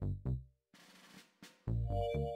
Thank you.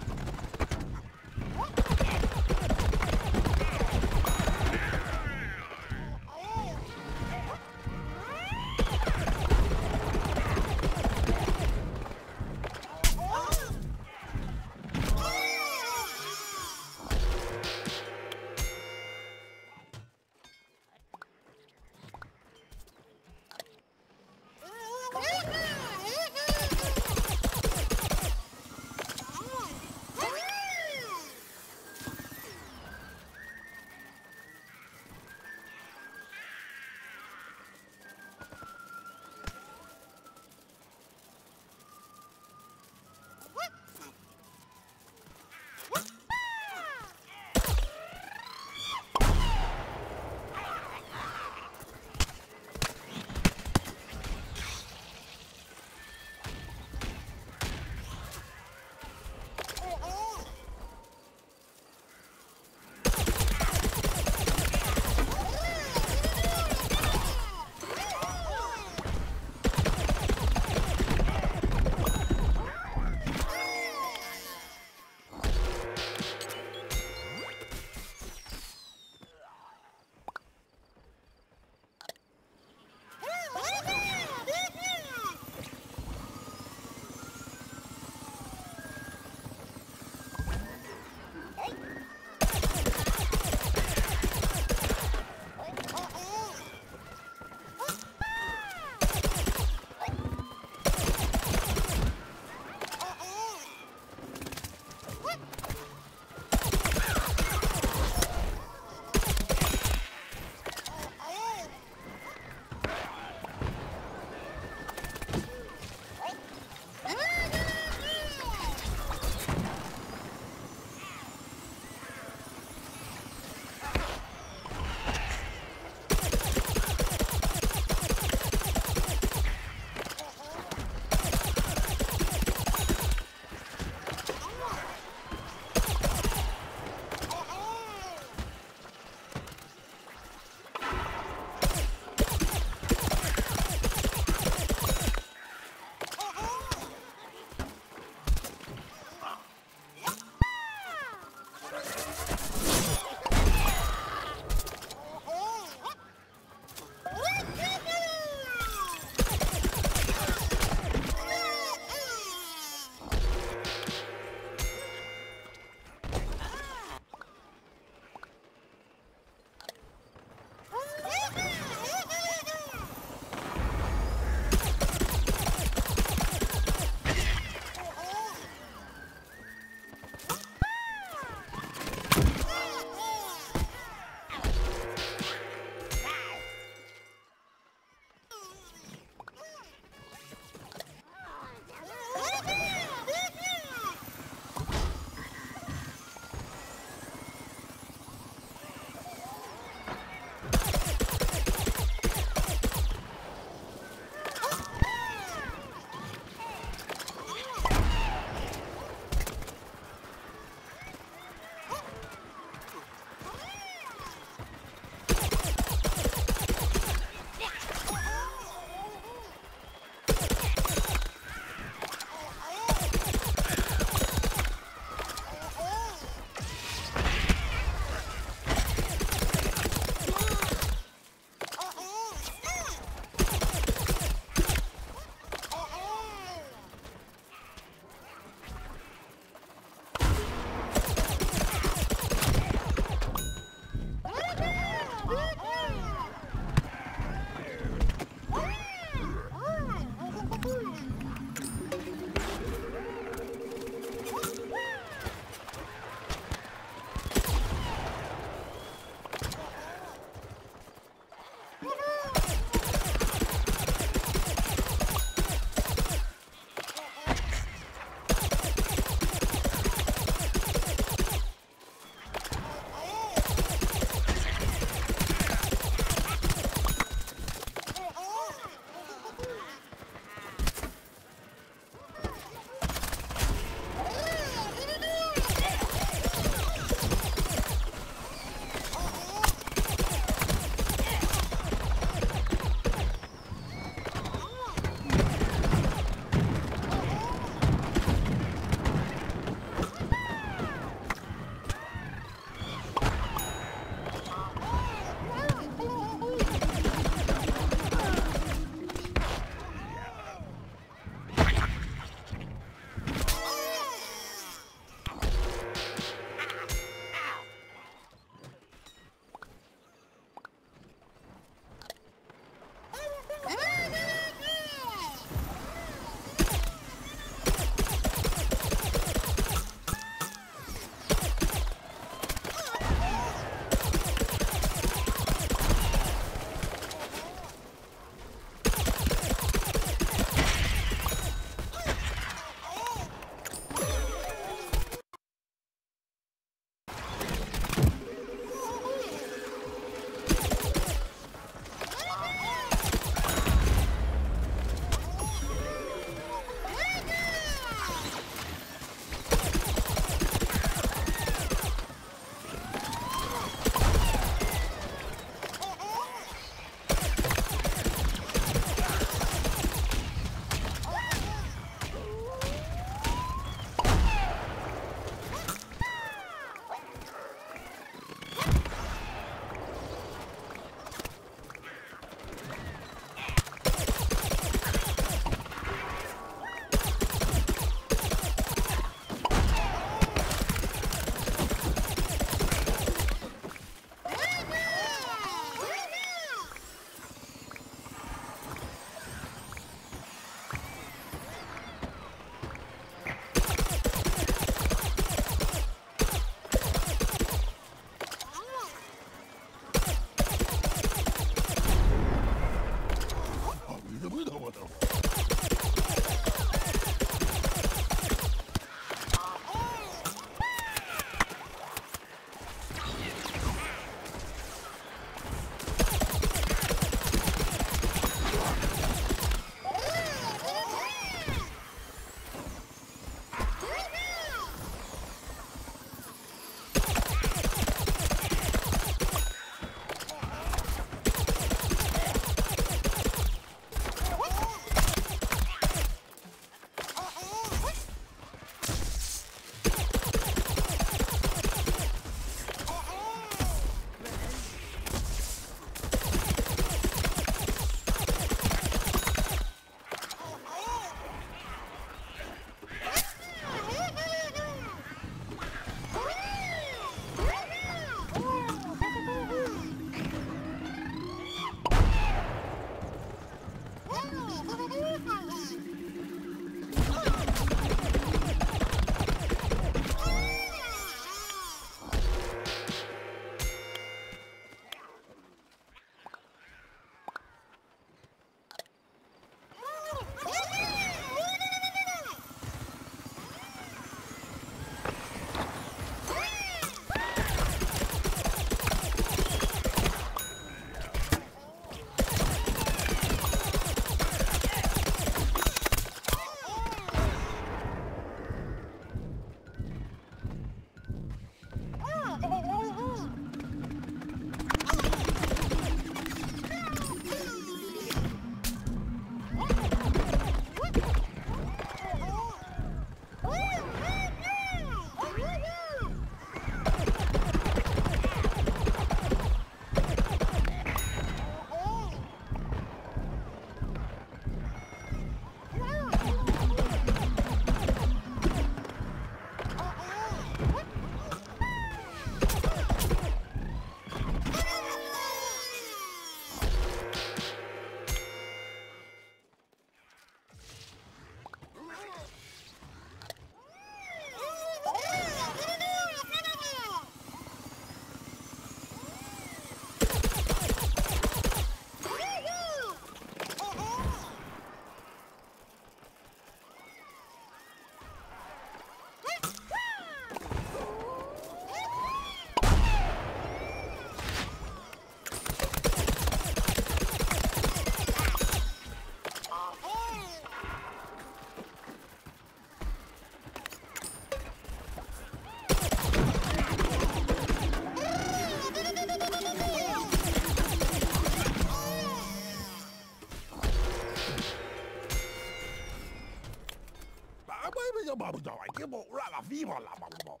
Viva la mamá.